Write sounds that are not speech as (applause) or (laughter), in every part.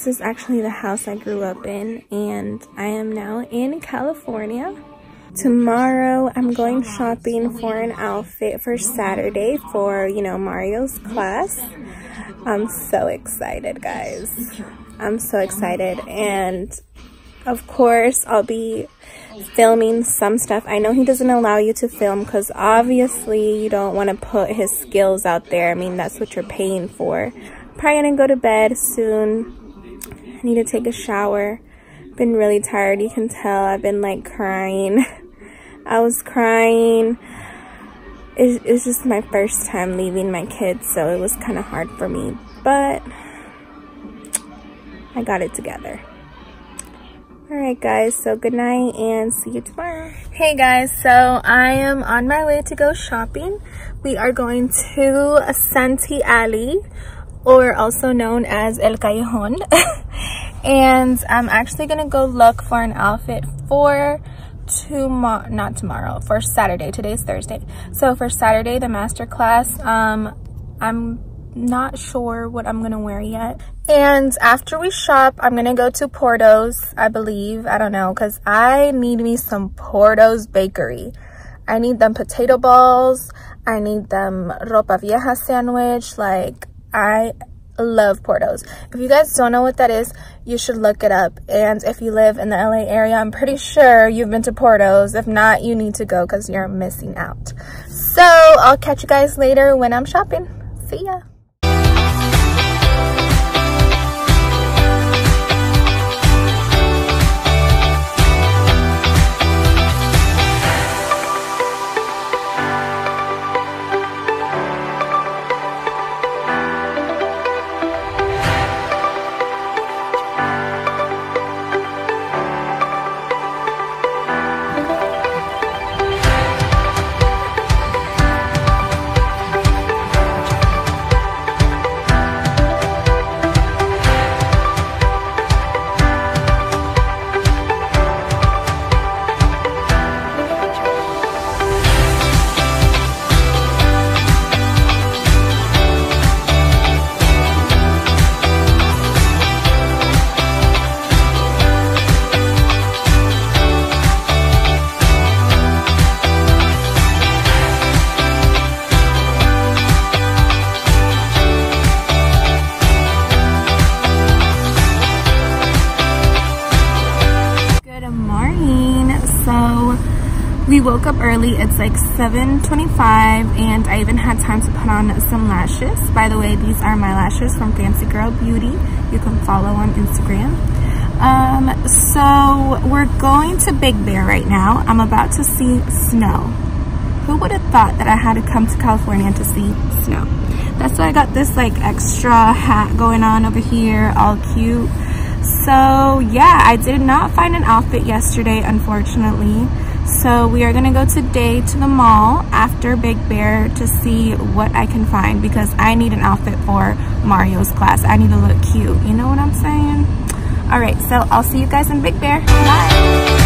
This is actually the house I grew up in and I am now in California. Tomorrow I'm going shopping for an outfit for Saturday for, you know, Mario's class. I'm so excited, guys. I'm so excited and of course I'll be filming some stuff. I know he doesn't allow you to film because obviously you don't want to put his skills out there. I mean, that's what you're paying for. Probably gonna go to bed soon. I need to take a shower. Been really tired. You can tell I've been like crying. (laughs) I was crying. It, was just my first time leaving my kids, so it was kind of hard for me. But I got it together. Alright guys, so good night and see you tomorrow. Hey guys, so I am on my way to go shopping. We are going to Santee Alley, or also known as El Callejon. (laughs) and I'm actually gonna go look for an outfit for tomorrow, not tomorrow, for Saturday. Today's Thursday. So for Saturday, the master class, um, I'm not sure what I'm gonna wear yet. And after we shop, I'm gonna go to Porto's, I believe. I don't know, because I need me some Porto's bakery. I need them potato balls. I need them ropa vieja sandwich. Like, I love Porto's. If you guys don't know what that is, you should look it up. And if you live in the LA area, I'm pretty sure you've been to Porto's. If not, you need to go because you're missing out. So I'll catch you guys later when I'm shopping. See ya. It's like 7:25, and i even had time to put on some lashes. By the way these are my lashes from fancy girl beauty. You can follow on instagram. Um, so we're going to big bear right now. I'm about to see snow. Who would have thought that i had to come to california to see snow? That's why i got this like extra hat going on over here all cute. So yeah i did not find an outfit yesterday unfortunately so we are gonna go today to the mall after Big Bear to see what I can find because I need an outfit for Mario's class. I need to look cute, you know what I'm saying? All right, so I'll see you guys in Big Bear. Bye.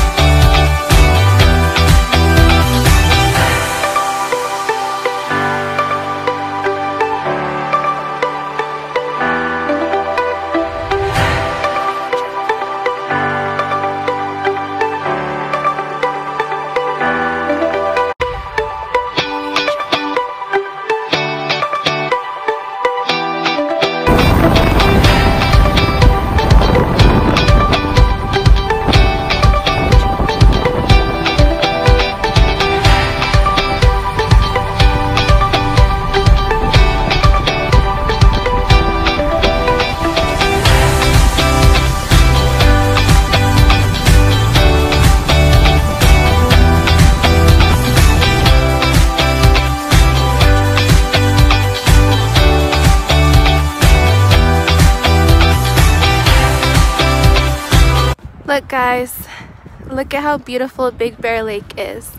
Look at how beautiful Big Bear Lake is.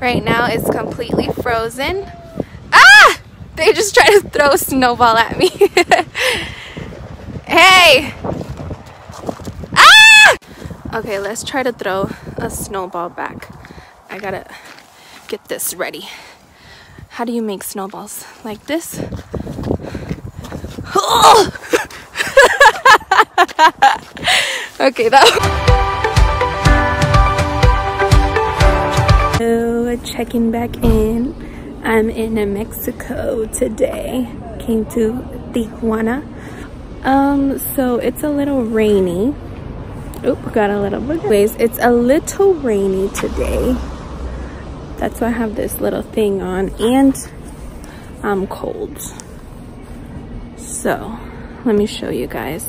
Right now it's completely frozen. Ah! They just tried to throw a snowball at me. (laughs) hey! Ah! Okay, let's try to throw a snowball back. I gotta get this ready. How do you make snowballs? Like this? Oh! (laughs) okay, that (laughs) Checking back in. I'm in Mexico today. Came to Tijuana. Um, so it's a little rainy. Oop, got a little bit. Anyways, it's a little rainy today. That's why I have this little thing on and I'm cold. So let me show you guys.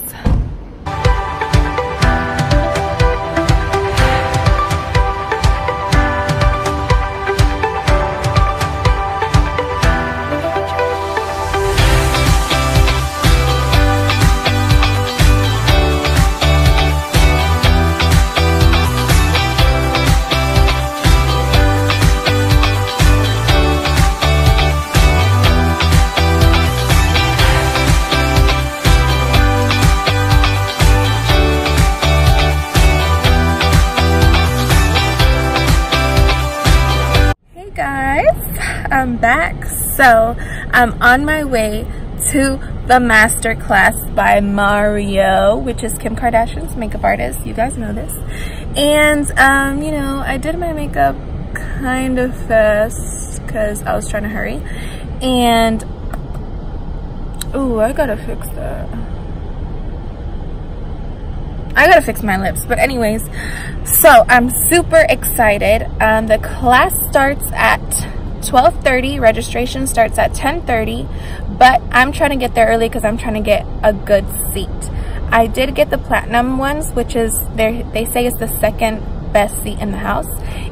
Back. So I'm on my way to the master class by Mario, which is Kim Kardashian's makeup artist. You guys know this. And, um, you know, I did my makeup kind of fast because I was trying to hurry. And, oh, I gotta fix that. I gotta fix my lips. But anyways, so I'm super excited. Um, the class starts at 12.30 registration starts at 10.30 but i'm trying to get there early because i'm trying to get a good seat. I did get the platinum ones which is they say is the second best seat in the house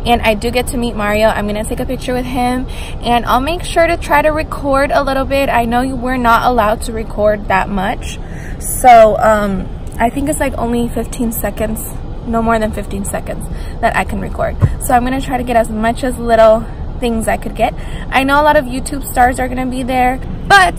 and i do get to meet mario. I'm gonna take a picture with him and i'll make sure to try to record a little bit. I know we're not allowed to record that much so um i think it's like only 15 seconds no more than 15 seconds that i can record. So i'm gonna try to get as much as little things I could get. I know a lot of YouTube stars are gonna be there, but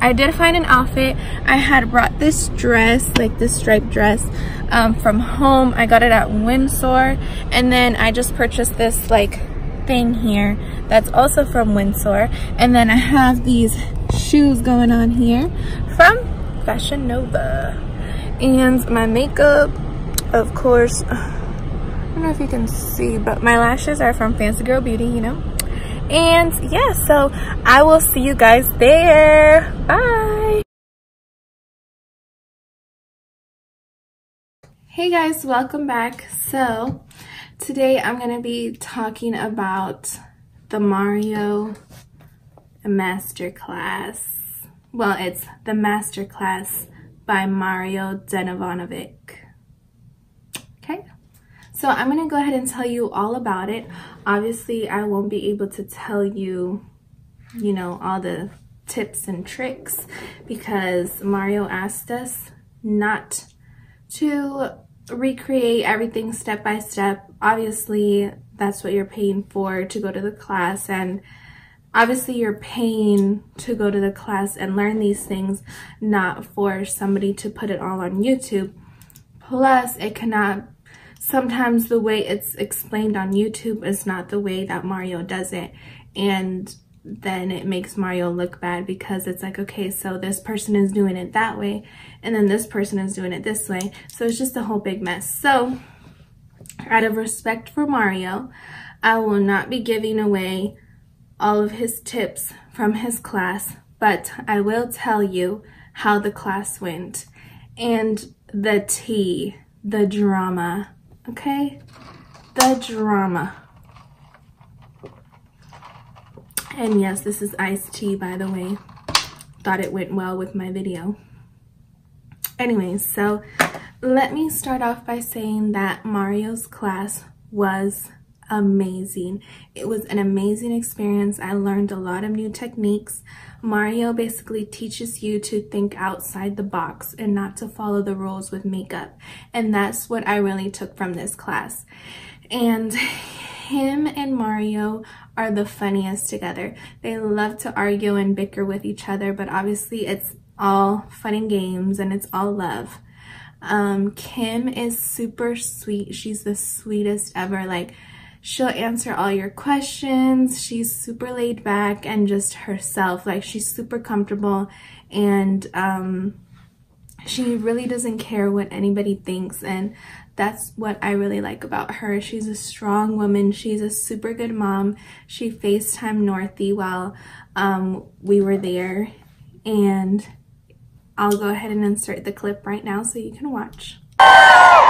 I did find an outfit. I had brought this dress, like this striped dress, um, from home. I got it at Windsor, and then I just purchased this like thing here that's also from Windsor. And then I have these shoes going on here from Fashion Nova. And my makeup, of course, (sighs) I don't know if you can see, but my lashes are from Fancy Girl Beauty, you know and yeah so i will see you guys there. Bye. Hey guys welcome back. So today i'm going to be talking about the mario masterclass. Well it's the masterclass by mario Dedivanovic okay so I'm going to go ahead and tell you all about it. Obviously, I won't be able to tell you, you know, all the tips and tricks because Mario asked us not to recreate everything step by step. Obviously, that's what you're paying for to go to the class and obviously you're paying to go to the class and learn these things, not for somebody to put it all on YouTube. Plus, it cannot sometimes the way it's explained on YouTube is not the way that Mario does it. And then it makes Mario look bad because it's like, okay, so this person is doing it that way, and then this person is doing it this way. So it's just a whole big mess. So out of respect for Mario, I will not be giving away all of his tips from his class, but I will tell you how the class went and the tea, the drama, okay? The drama. And yes, this is iced tea, by the way. Thought it went well with my video. Anyways, so let me start off by saying that Mario's class was amazing. It was an amazing experience. I learned a lot of new techniques. Mario basically teaches you to think outside the box and not to follow the rules with makeup. And that's what I really took from this class. And him and Mario are the funniest together. They love to argue and bicker with each other, but obviously it's all fun and games and it's all love. Um, Kim is super sweet. She's the sweetest ever. Like, she'll answer all your questions. She's super laid back and just herself. Like she's super comfortable and um, she really doesn't care what anybody thinks and that's what I really like about her. She's a strong woman. She's a super good mom. She FaceTime Northy while um, we were there and I'll go ahead and insert the clip right now so you can watch. (laughs)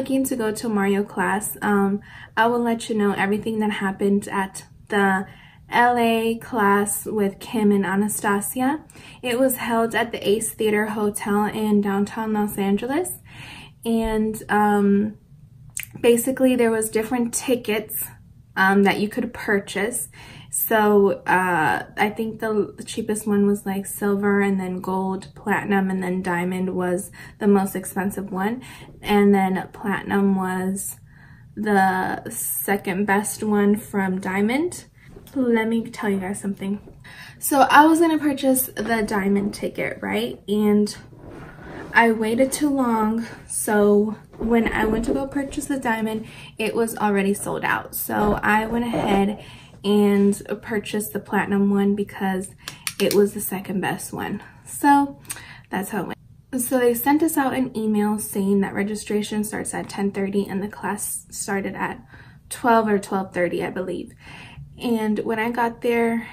looking to go to Mario class, um, I will let you know everything that happened at the LA class with Kim and Anastasia. It was held at the Ace Theater Hotel in downtown Los Angeles. And um, basically there was different tickets um, that you could purchase. So uh, I think the, cheapest one was like silver and then gold, platinum, and then diamond was the most expensive one. And then platinum was the second best one from diamond. Let me tell you guys something. So I was gonna purchase the diamond ticket, right? And I waited too long, so when I went to go purchase the diamond, it was already sold out. So I went ahead and purchased the platinum one because it was the second best one. So that's how it went. So they sent us out an email saying that registration starts at 10.30 and the class started at 12 or 12.30, I believe. And when I got there,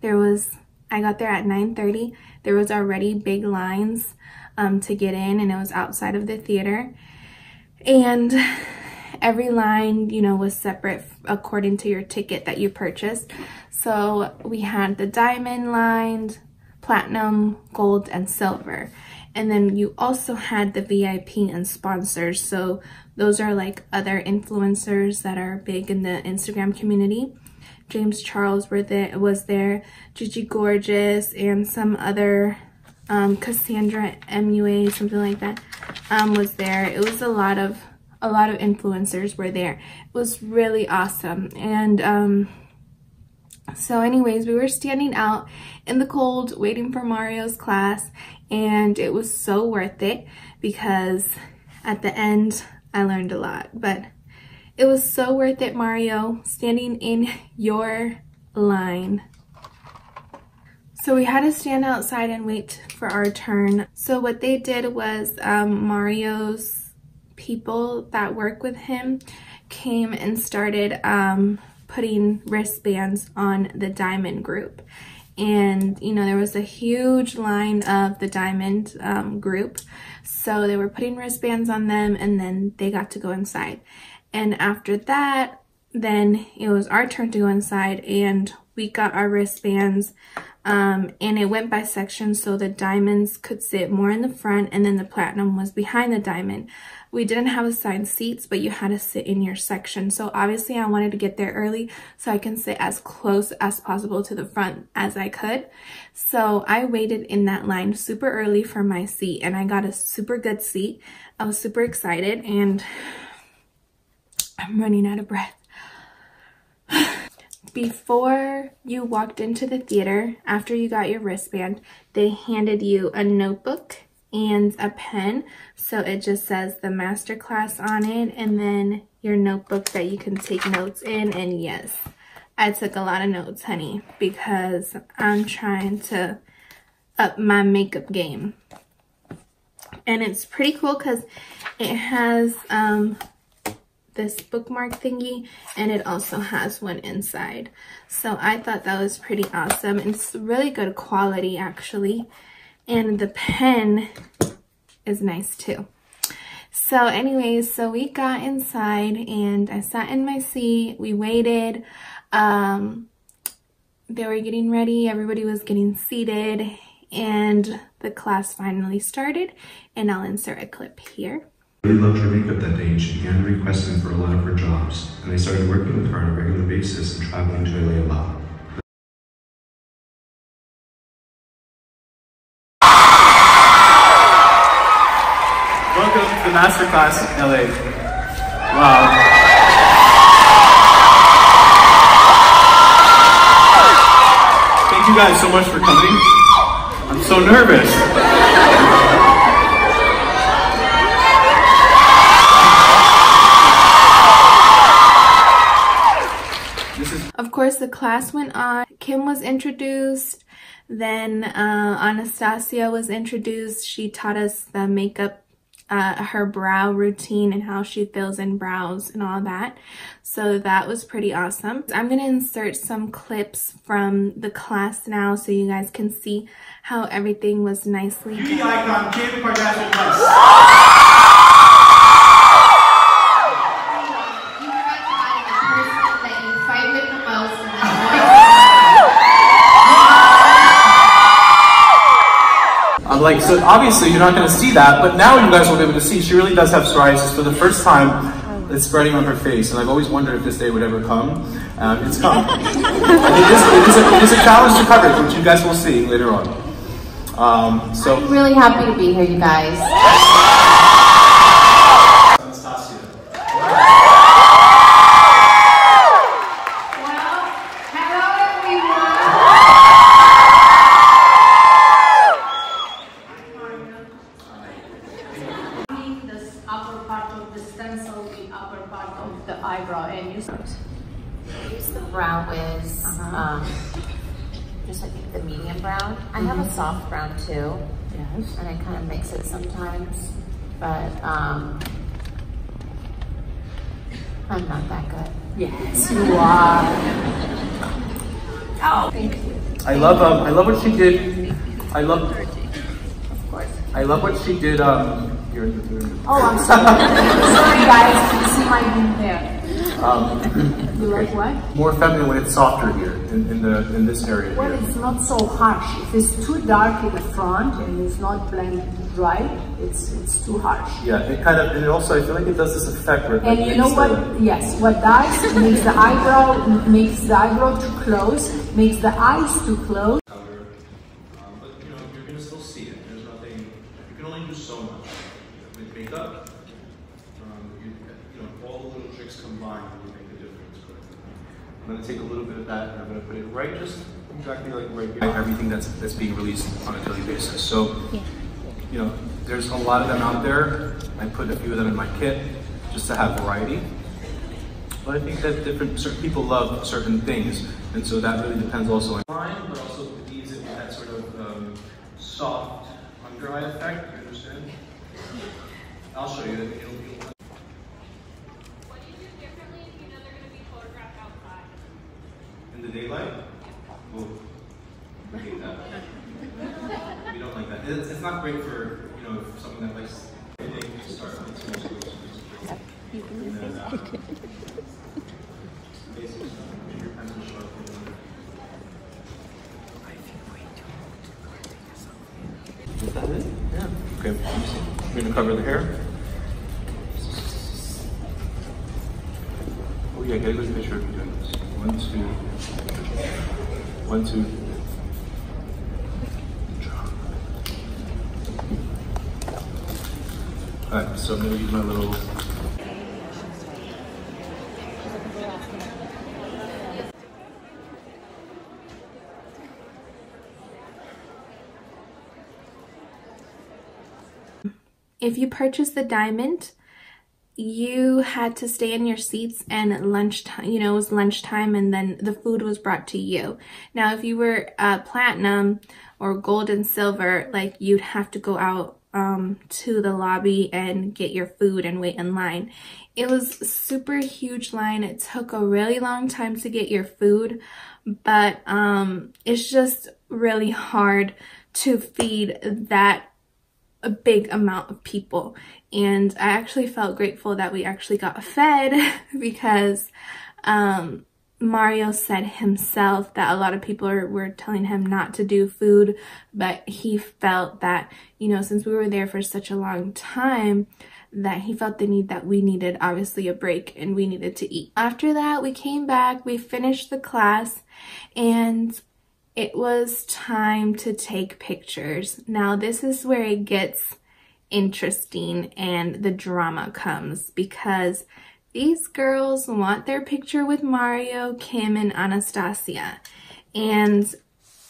there was, I got there at 9.30. There was already big lines um, to get in and it was outside of the theater. And every line, you know, was separate according to your ticket that you purchased. So we had the diamond lined, platinum, gold, and silver. And then you also had the VIP and sponsors. So those are like other influencers that are big in the Instagram community. James Charles were there, was there, Gigi Gorgeous, and some other um, Cassandra MUA, something like that, um, was there. It was a lot of a lot of influencers were there. It was really awesome. And um, so anyways, we were standing out in the cold waiting for Mario's class and it was so worth it because at the end I learned a lot. But it was so worth it, Mario, standing in your line. So we had to stand outside and wait for our turn. So what they did was um, Mario's people that work with him came and started um, putting wristbands on the diamond group. And, you know, there was a huge line of the diamond um, group. So they were putting wristbands on them and then they got to go inside. And after that, then it was our turn to go inside and we got our wristbands um, and it went by section so the diamonds could sit more in the front and then the platinum was behind the diamond. We didn't have assigned seats, but you had to sit in your section. So obviously I wanted to get there early so I can sit as close as possible to the front as I could. So I waited in that line super early for my seat and I got a super good seat. I was super excited and I'm running out of breath (sighs) before you walked into the theater, after you got your wristband, they handed you a notebook and a pen. So it just says the master class on it and then your notebook that you can take notes in. And yes, I took a lot of notes, honey, because I'm trying to up my makeup game. And it's pretty cool because it has um, this bookmark thingy and it also has one inside so i thought that was pretty awesome it's really good quality actually and the pen is nice too so anyways so we got inside and i sat in my seat we waited um they were getting ready everybody was getting seated and the class finally started and I'll insert a clip here. Really loved her makeup that day and she began requesting for a lot of her jobs. And I started working with her on a regular basis and traveling to LA a lot. Welcome the LA. Wow. Thank you guys so much for coming. I'm so nervous. Of course, the class went on. Kim was introduced. Then uh, Anastasia was introduced. She taught us the makeup, uh, her brow routine and how she fills in brows and all that. So that was pretty awesome. I'm going to insert some clips from the class now so you guys can see how everything was nicely done. (laughs) like, so obviously you're not going to see that, but now you guys will be able to see she really does have psoriasis for the first time. It's spreading on her face, and I've always wondered if this day would ever come. Um, it's come. (laughs) it, is, it, is a, it is a challenge to cover it, which you guys will see later on. Um, so, I'm really happy to be here, you guys. Anastasia. Well, hello everyone. this upper part of the stencil, the upper part of the eyebrow, and you Use the brow wiz, um, just I think the medium brown. I have a soft brown too, Yes. and I kind of mix it sometimes, but um, I'm not that good. Yes, (laughs) you are. Oh, thank you. I love, um, I love what she did. I love, Of course. I love what she did. Um, you're in the, you're in the- Oh, I'm sorry. (laughs) sorry, guys. You see my green hair. Um, You like what? more feminine when it's softer here in, in the in this area Well, here. it's not so harsh. If it's too dark in the front and it's not blended right, it's it's too harsh. Yeah, it kind of, and it also I feel like it does this effect where it And you know the- what? Yes, what does makes the eyebrow makes the eyebrow too close, makes the eyes too close. color. Um, but you know, you're gonna still see it. There's nothing. You can only do so much with makeup. Um, you, you know, all the little tricks combined will make a difference. But I'm gonna take a little bit of that and I'm gonna put it right, just exactly like right here. Everything that's that's being released on a daily basis. So, you know, there's a lot of them out there. I put a few of them in my kit just to have variety. But I think that different certain people love certain things, and so that really depends also on line, but also with these it that sort of um, soft under eye effect. You understand? I'll show you. It'll, it'll, What do you do differently if you know they're going to be photographed outside? In the daylight. Well, we hate that. we don't like that. It's, it's not great for you know for someone that likes. everything to start with too much close. You can use uh, Basic stuff. Make your pencil sharp. Is that it? Yeah. Okay. We're gonna cover the hair. Oh yeah, get a good picture of you doing this. One, two. One, two. Good job. Alright, so I'm gonna use my little If you purchased the diamond, you had to stay in your seats and lunchtime, you know, it was lunchtime and then the food was brought to you. Now, if you were uh, platinum or gold and silver, like you'd have to go out um, to the lobby and get your food and wait in line. It was super huge line. It took a really long time to get your food, but um, it's just really hard to feed that a big amount of people and I actually felt grateful that we actually got fed (laughs) because um Mario said himself that a lot of people are, were telling him not to do food, but he felt that, you know, since we were there for such a long time, that he felt the need that we needed obviously a break and we needed to eat. After that, we came back, we finished the class, and it was time to take pictures. Now, this is where it gets interesting and the drama comes because these girls want their picture with Mario, Kim, and Anastasia. And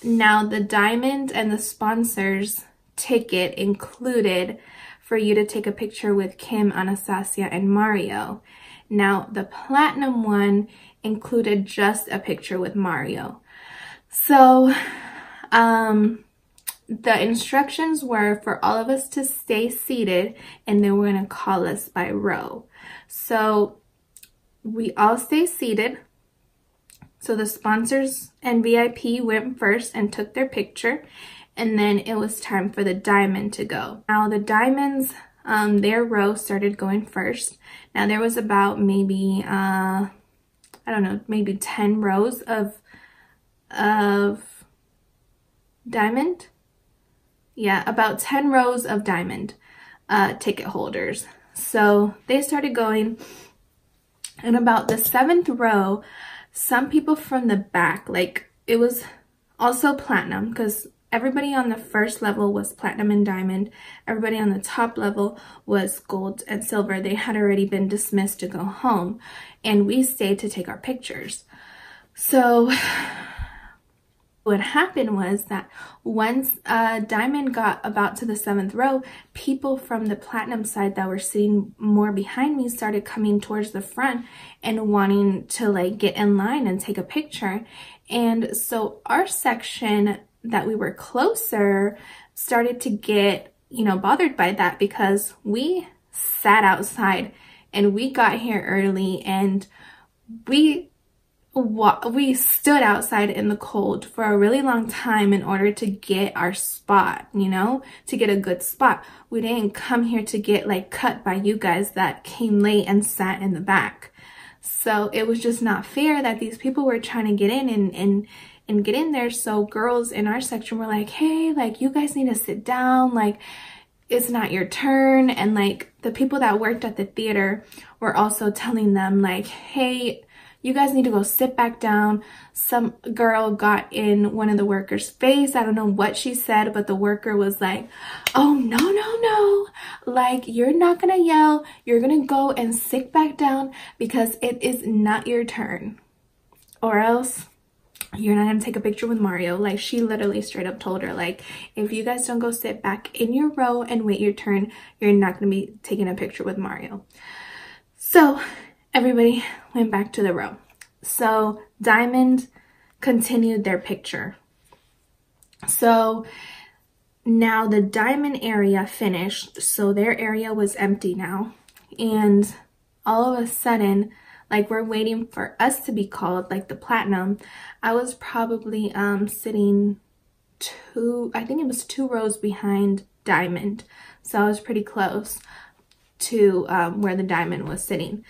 now the diamond and the sponsors ticket included for you to take a picture with Kim, Anastasia, and Mario. Now the platinum one included just a picture with Mario. So, um, the instructions were for all of us to stay seated and they were going to call us by row. So we all stay seated. So the sponsors and VIP went first and took their picture and then it was time for the diamond to go. Now the diamonds, um, their row started going first. Now there was about maybe, uh, I don't know, maybe 10 rows of, of diamond yeah, about 10 rows of diamond uh, ticket holders. So they started going and about the seventh row, some people from the back, like it was also platinum because everybody on the first level was platinum and diamond. Everybody on the top level was gold and silver. They had already been dismissed to go home and we stayed to take our pictures. So what happened was that once uh, Diamond got about to the seventh row, people from the platinum side that were sitting more behind me started coming towards the front and wanting to like get in line and take a picture. And so our section that we were closer started to get, you know, bothered by that because we sat outside and we got here early and we we stood outside in the cold for a really long time in order to get our spot, you know, to get a good spot. We didn't come here to get like cut by you guys that came late and sat in the back. So it was just not fair that these people were trying to get in and, and, and get in there. So girls in our section were like, hey, like you guys need to sit down. Like it's not your turn. And like the people that worked at the theater were also telling them like, hey, you guys need to go sit back down. Some girl got in one of the workers' face. I don't know what she said, but the worker was like, oh, no, no, no. Like, you're not going to yell. You're going to go and sit back down because it is not your turn. Or else you're not to take a picture with Mario. Like, she literally straight up told her, like, if you guys don't go sit back in your row and wait your turn, you're not going to be taking a picture with Mario. So everybody went back to the row. So Diamond continued their picture. So now the Diamond area finished, so their area was empty now. And all of a sudden, like we're waiting for us to be called, like the Platinum, I was probably um, sitting two, I think it was two rows behind Diamond. So I was pretty close to um, where the Diamond was sitting.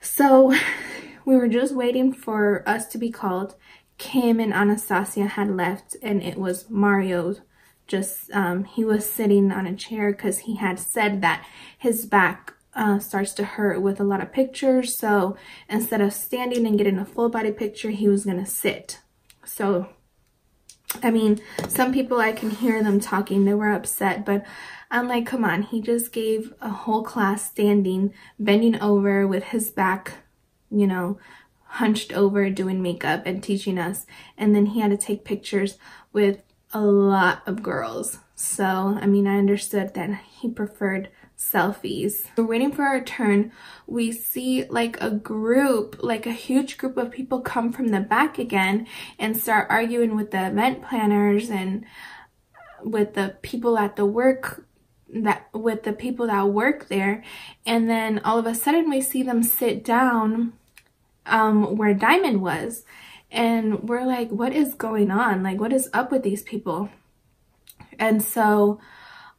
So (laughs) we were just waiting for us to be called. Kim and Anastasia had left and it was Mario just, um, he was sitting on a chair because he had said that his back uh, starts to hurt with a lot of pictures. So instead of standing and getting a full body picture, he was going to sit. So, I mean, some people I can hear them talking, they were upset, but I'm like, come on, he just gave a whole class standing, bending over with his back, you know, hunched over doing makeup and teaching us. And then he had to take pictures with a lot of girls. So, I mean, I understood that he preferred selfies. We're waiting for our turn. We see like a group, like a huge group of people come from the back again and start arguing with the event planners and with the people at the work that with the people that work there. And then all of a sudden we see them sit down um, where Diamond was. And we're like what is going on? Like what is up with these people? And so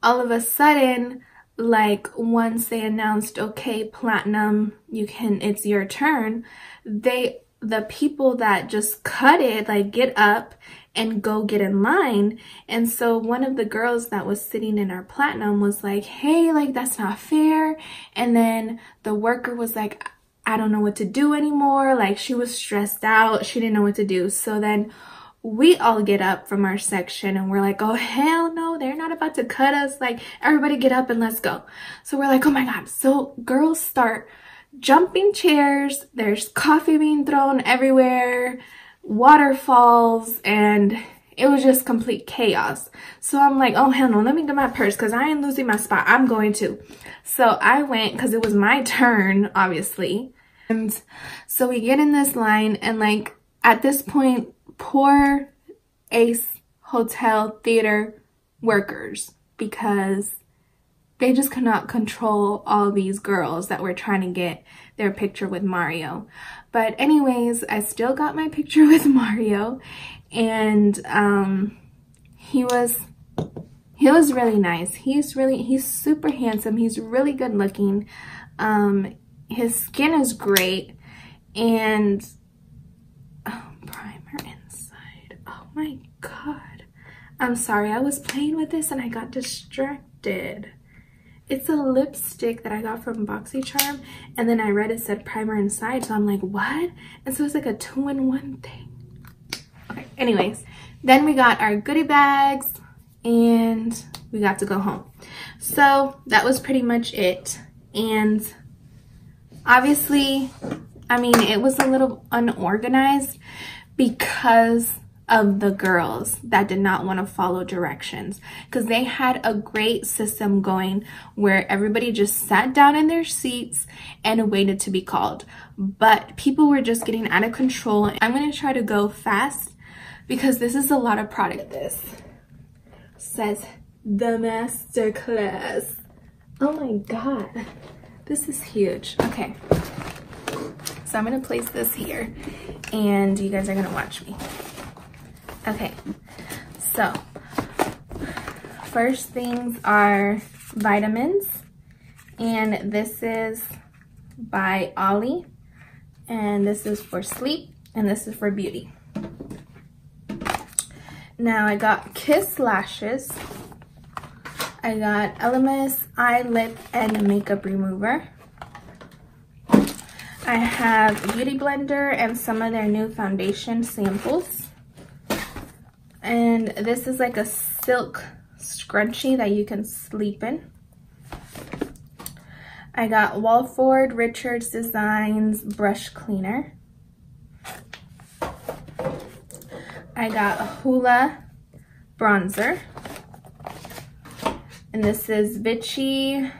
all of a sudden like once they announced okay platinum you can it's your turn they the people that just cut it like get up and go get in line. And so one of the girls that was sitting in our platinum was like, hey, like that's not fair. And then the worker was like, I don't know what to do anymore. Like she was stressed out. She didn't know what to do. So then we all get up from our section and we're like, oh, hell no, they're not about to cut us. Like everybody get up and let's go. So we're like, oh my God. So girls start jumping chairs. There's coffee being thrown everywhere, waterfalls, and it was just complete chaos. So I'm like, oh hell no, let me get my purse because I ain't losing my spot. I'm going to. So I went because it was my (laughs) turn, obviously. And so we get in this line and like at this point, poor Ace Hotel Theater workers because they just could not control all these girls that were trying to get their picture with Mario. But anyways, I still got my picture (laughs) with Mario and um, he was he was really nice. He's really he's super handsome. He's really good looking. Um, his skin is great and oh, primer inside. Oh my god. I'm sorry. I was playing with this and I got distracted. It's a lipstick that I got from BoxyCharm and then I read it said primer inside so I'm like what? And so it's like a two-in-one thing. Okay, anyways, then we got our goodie bags and we got to go home. So that was pretty much it. And obviously, I mean, it was a little unorganized because of the girls that did not want to follow directions because they had a great system going where everybody just sat down in their seats and waited to be called. But people were just getting out of control. I'm going to try to go fast because this is a lot of product. This says the master class. Oh my god. This is huge. Okay. So I'm to place this here and you guys are to watch me. Okay, so first things are vitamins. And this is by Olly. And this is for sleep. And this is for beauty. Now I got Kiss Lashes. I got Elemis Eye, Lip, and Makeup Remover. I have Beauty Blender and some of their new foundation samples. And this is like a silk scrunchie that you can sleep in. I got Walford Richards Designs Brush Cleaner. I got a Hoola Bronzer. And this is Vichy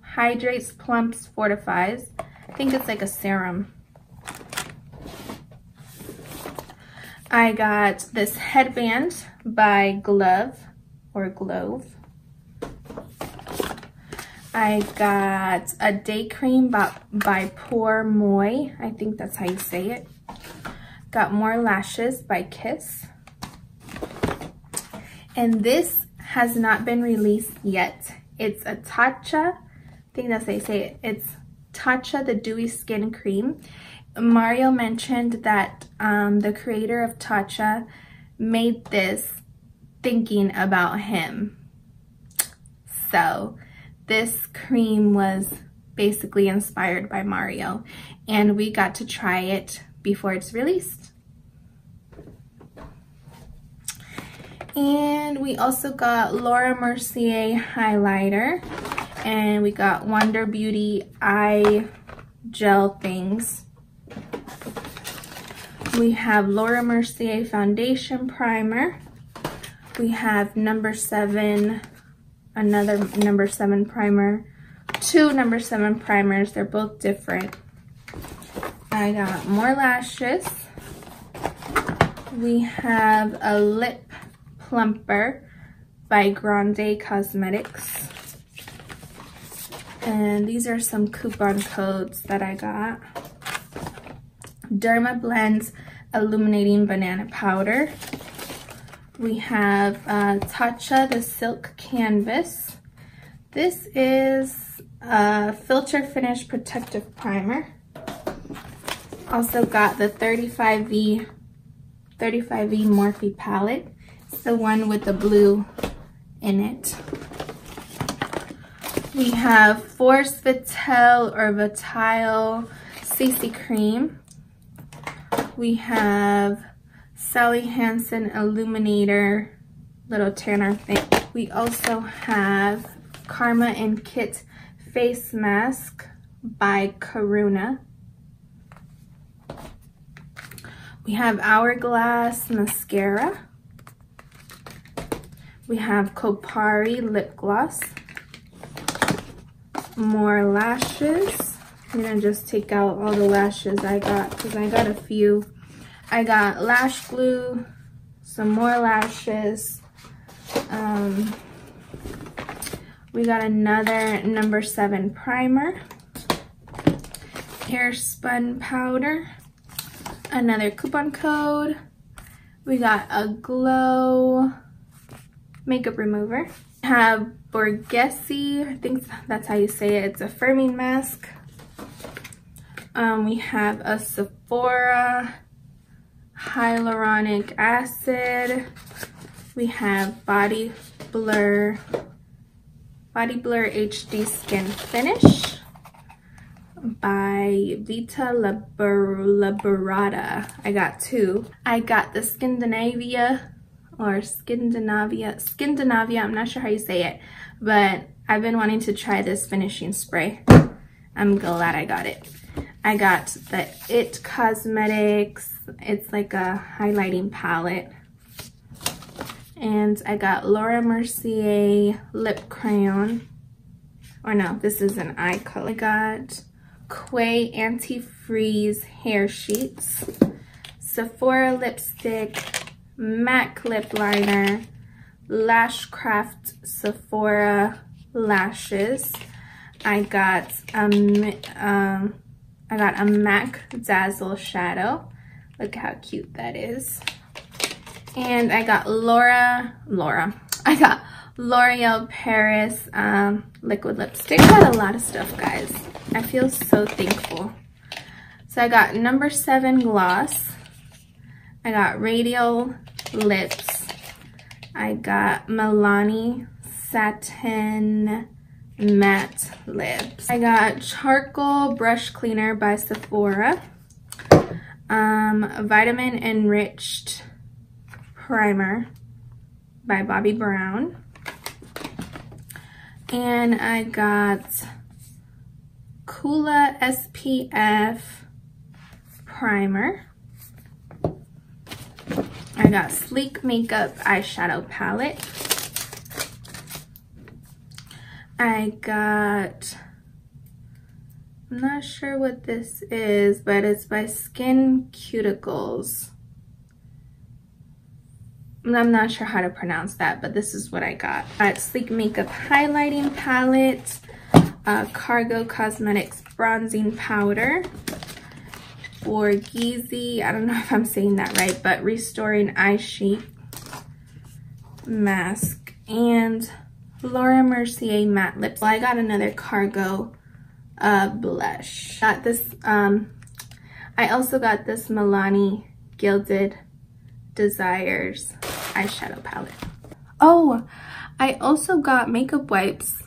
Hydrates, Plumps, Fortifies. I think it's like a serum. I got this headband by Glove or Glove. I got a day cream by, by Moi. I think that's how you say it. Got more lashes by Kiss. And this has not been released yet. It's a Tatcha, I think that's how you say it. It's Tatcha the Dewy Skin Cream. Mario mentioned that um, the creator of Tatcha made this thinking about him. So this cream was basically inspired by Mario and we got to try it before it's released. And we also got Laura Mercier highlighter and we got Wander Beauty eye gel things we have Laura Mercier Foundation Primer. We have number seven, another number seven primer, two number seven primers. They're both different. I got more lashes. We have a lip plumper by Grande Cosmetics. And these are some coupon codes that I got. Derma Blends Illuminating Banana Powder. We have uh, Tatcha the Silk Canvas. This is a Filter Finish Protective Primer. Also got the 35V 35V Morphe palette. It's the one with the blue in it. We have Force Vital or Vitile CC Cream. We have Sally Hansen Illuminator little tanner thing. We also have Karma and Kit Face Mask by Karuna. We have Hourglass Mascara. We have Kopari Lip Gloss. More lashes. Gonna just take out all the lashes I got because I got a few. I got lash glue, some more lashes. Um, we got another number seven primer, hair spun powder, another coupon code. We got a glow makeup remover. Have Borghese, I think that's how you say it. It's a firming mask. Um, we have a Sephora hyaluronic acid. We have Body Blur, Body Blur HD Skin Finish by Vita Liberata. I got two. I got the Skindinavia or Skindinavia, Skindinavia, I'm not sure how you say it, but I've been wanting to try this finishing spray. I'm glad I got it. I got the IT Cosmetics, it's like a highlighting palette. And I got Laura Mercier lip crayon. Or no, this is an eye color. I got Quay Anti-Freeze hair sheets, Sephora lipstick, MAC lip liner, Lashcraft Sephora lashes. I got um, um I got a MAC Dazzle shadow. Look how cute that is. And I got Laura, Laura. I got L'Oreal Paris um, liquid lipstick. Got a lot of stuff, guys. I feel so thankful. So I got number seven gloss. I got radial lips. I got Milani satin matte lips. I got charcoal brush cleaner by Sephora. Um, vitamin enriched primer by Bobbi Brown. And I got Coola SPF primer. I got Sleek Makeup eyeshadow palette. I got, I'm not sure what this is, but it's by SkinCeuticals. I'm not sure how to pronounce that, but this is what I got. I got Sleek Makeup Highlighting Palette, uh, Cargo Cosmetics Bronzing Powder, Borghese, I don't know (laughs) if I'm saying that right, but Restoring Eye Sheet Mask, and Laura Mercier Matte Lips. Well, I got another Cargo uh, blush. Got this, um, I also got this Milani Gilded Desires eyeshadow palette. Oh, I also got makeup wipes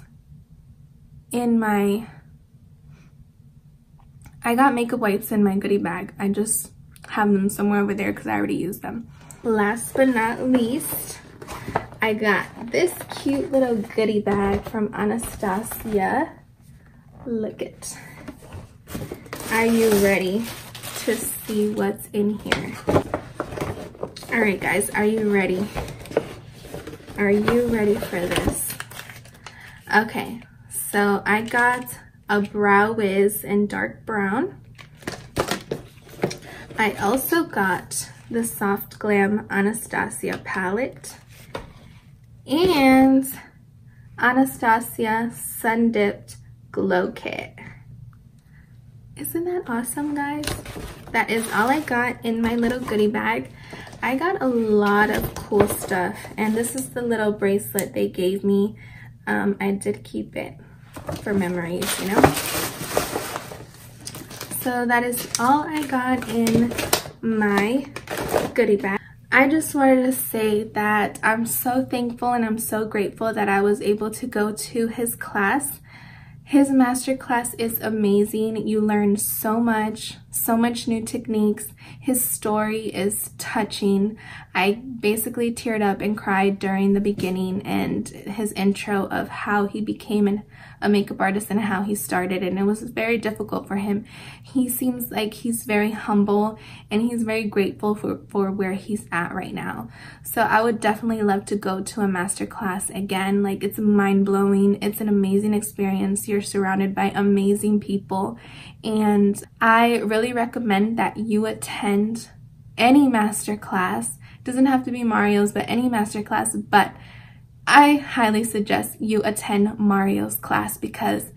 in my, I got makeup wipes in my goodie bag. I just have them somewhere over there because I already used them. Last but not least, I got this cute little goodie bag from Anastasia. Look it. Are you ready to see what's in here? All right, guys, are you ready? Are you ready for this? Okay, so I got a Brow Wiz in dark brown. I also got the Soft Glam Anastasia palette and Anastasia Sun Dipped Glow Kit. Isn't that awesome, guys? That is all I got in my little goodie bag. I got a lot of cool stuff, and this is the little bracelet they gave me. Um, I did keep it for memories, you know? so that is all I got in my goodie bag. I just wanted to say that I'm so thankful and I'm so grateful that I was able to go to his class. His master class is amazing. You learn so much, so much new techniques. His story is touching. I basically teared up and cried during the beginning and his intro of how he became an a makeup artist and how he started and it was very difficult for him. He seems like he's very humble and he's very grateful for, for where he's at right now. So I would definitely love to go to a master class again. Like it's mind-blowing. It's an amazing experience. You're surrounded by amazing people and I really recommend that you attend any master class. It doesn't have to be Mario's, but any master class, but I highly suggest you attend Mario's class because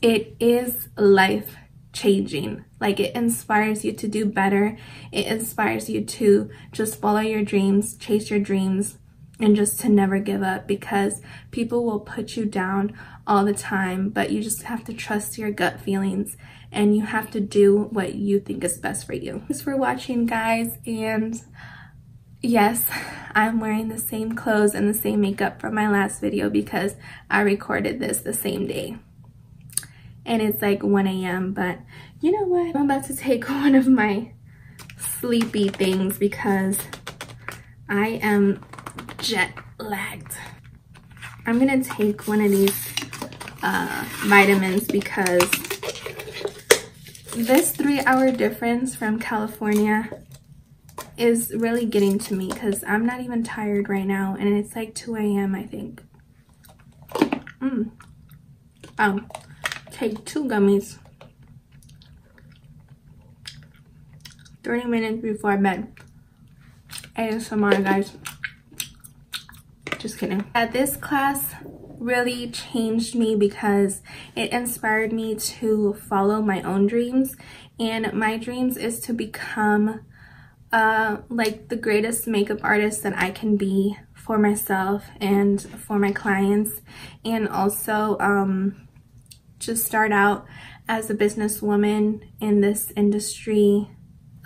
it is life changing. Like it inspires you to do better. It inspires you to just follow your dreams, chase your dreams, and just to never give up because people will put you down all the time, but you just have to trust your gut feelings and you have to do what you think is best for you. Thanks for watching guys and Yes, I'm wearing the same clothes and the same makeup from my last video because I recorded this the same day. And it's like 1 a.m. But you know what? I'm about to take (laughs) one of my sleepy things because I am jet lagged. I'm gonna take one of these uh, vitamins because this three hour difference from California is really getting to me because I'm not even tired right now and it's like 2 a.m. I think. Mm. Oh, take two gummies. 30 minutes before bed. ASMR guys. Just kidding. At this class really changed me because it inspired me to follow my own dreams and my dreams is to become uh, like the greatest makeup artist that I can be for myself and for my clients and also um, just start out as a businesswoman in this industry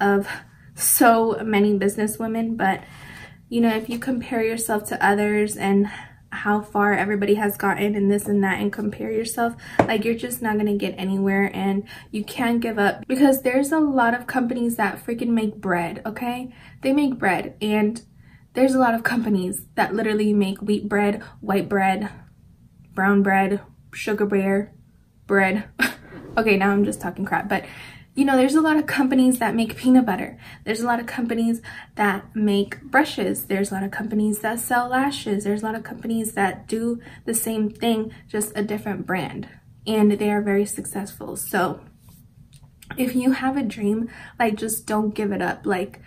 of so many businesswomen but you know if you compare yourself to others and how far everybody has gotten and this and that and compare yourself like you're just not gonna get anywhere and you can't give up because there's a lot of companies that freaking make bread okay? They make bread and there's a lot of companies that literally make wheat bread white bread brown bread sugar bear bread. (laughs) Okay now i'm just talking crap but you know, there's a lot of companies that make peanut butter. There's a lot of companies that make brushes. There's a lot of companies that sell lashes. There's a lot of companies that do the same thing, just a different brand. And they are very successful. So if you have a dream, like just don't give it up. Like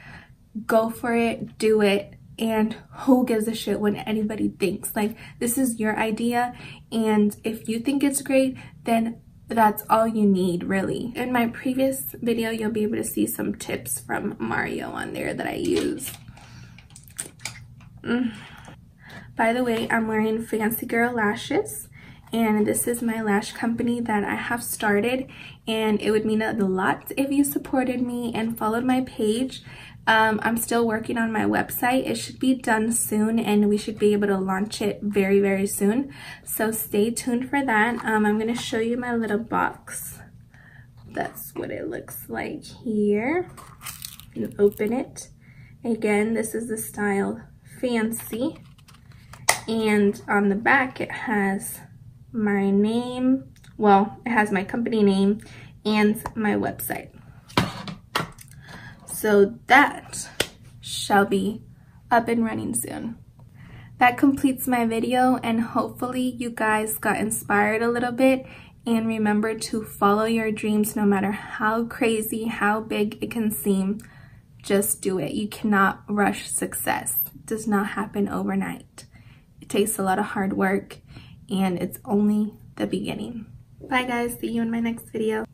go for it, do it, and who gives a shit when anybody thinks like this is your idea and if you think it's great then that's all you need really. In my previous video, you'll be able to see some tips from Mario on there that I use. Mm. By the way, I'm wearing Fancy Girl lashes and this is my lash company that I have started and it would mean a lot if you supported me and followed my page. Um, I'm still working on my website. It should be done soon and we should be able to launch it very, very soon. So stay tuned for that. Um, I'm going to show you my little box. That's what it looks like here. And open it. Again, this is the style Fancy. And on the back, it has my name. Well, it has my company name and my website. So that shall be up and running soon. That completes my video and hopefully you guys got inspired a little bit and remember to follow your dreams no matter how crazy, how big it can seem. Just do it. You cannot rush success. It does not happen overnight. It takes a lot of hard work and it's only the beginning. Bye guys, see you in my next video.